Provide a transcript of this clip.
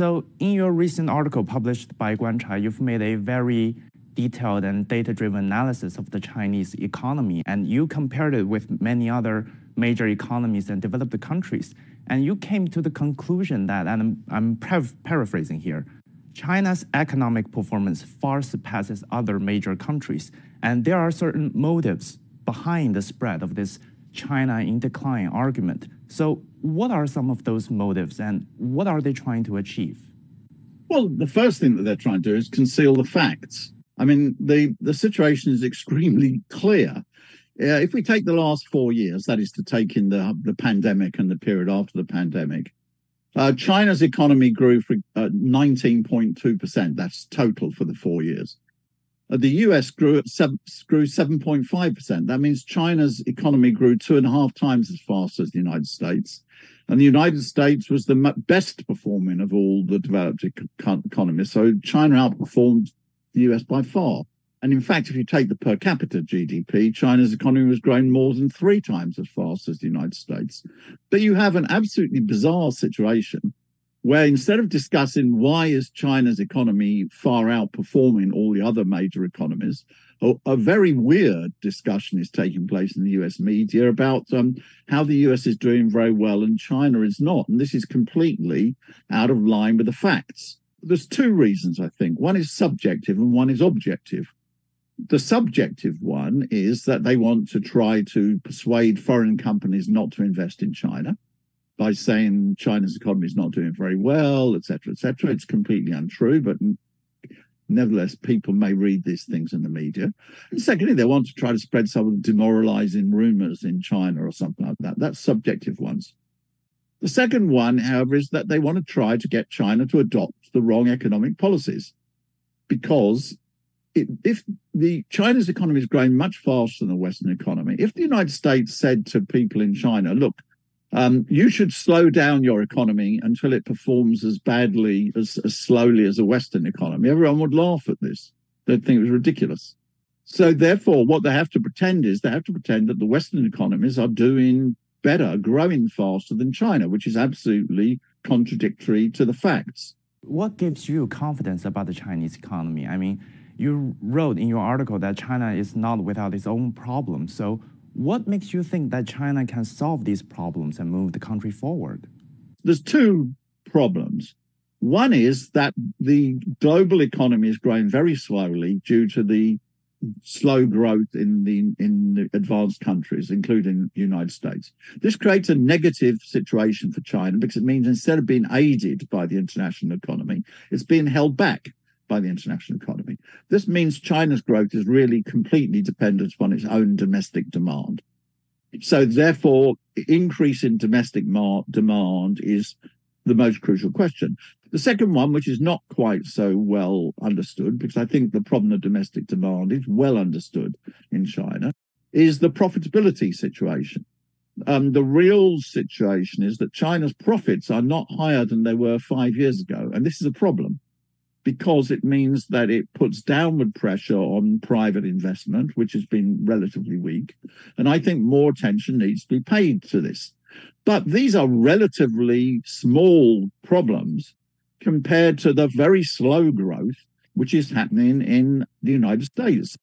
So, in your recent article published by Guancha, you've made a very detailed and data-driven analysis of the Chinese economy, and you compared it with many other major economies and developed countries. And you came to the conclusion that, and I'm, I'm paraphrasing here, China's economic performance far surpasses other major countries, and there are certain motives behind the spread of this China in decline argument. So, what are some of those motives, and what are they trying to achieve? Well, the first thing that they're trying to do is conceal the facts. I mean, the, the situation is extremely clear. Uh, if we take the last four years, that is to take in the, the pandemic and the period after the pandemic, uh, China's economy grew for uh, 19.2%. That's total for the four years. The US grew seven, grew 7.5%. That means China's economy grew two and a half times as fast as the United States. And the United States was the best performing of all the developed economies. So China outperformed the US by far. And in fact, if you take the per capita GDP, China's economy was growing more than three times as fast as the United States. But you have an absolutely bizarre situation where instead of discussing why is China's economy far outperforming all the other major economies, a, a very weird discussion is taking place in the US media about um, how the US is doing very well and China is not. And this is completely out of line with the facts. There's two reasons, I think. One is subjective and one is objective. The subjective one is that they want to try to persuade foreign companies not to invest in China by saying China's economy is not doing very well, et cetera, et cetera. It's completely untrue, but nevertheless, people may read these things in the media. And secondly, they want to try to spread some demoralizing rumors in China or something like that. That's subjective ones. The second one, however, is that they want to try to get China to adopt the wrong economic policies because it, if the China's economy is growing much faster than the Western economy, if the United States said to people in China, look, um, you should slow down your economy until it performs as badly, as, as slowly as a Western economy. Everyone would laugh at this. They'd think it was ridiculous. So therefore, what they have to pretend is they have to pretend that the Western economies are doing better, growing faster than China, which is absolutely contradictory to the facts. What gives you confidence about the Chinese economy? I mean, you wrote in your article that China is not without its own problems. So what makes you think that China can solve these problems and move the country forward? There's two problems. One is that the global economy is growing very slowly due to the slow growth in the in the advanced countries, including the United States. This creates a negative situation for China because it means instead of being aided by the international economy, it's being held back by the international economy. This means China's growth is really completely dependent upon its own domestic demand. So therefore, increase in domestic demand is the most crucial question. The second one, which is not quite so well understood, because I think the problem of domestic demand is well understood in China, is the profitability situation. Um, the real situation is that China's profits are not higher than they were five years ago. And this is a problem because it means that it puts downward pressure on private investment, which has been relatively weak. And I think more attention needs to be paid to this. But these are relatively small problems compared to the very slow growth which is happening in the United States.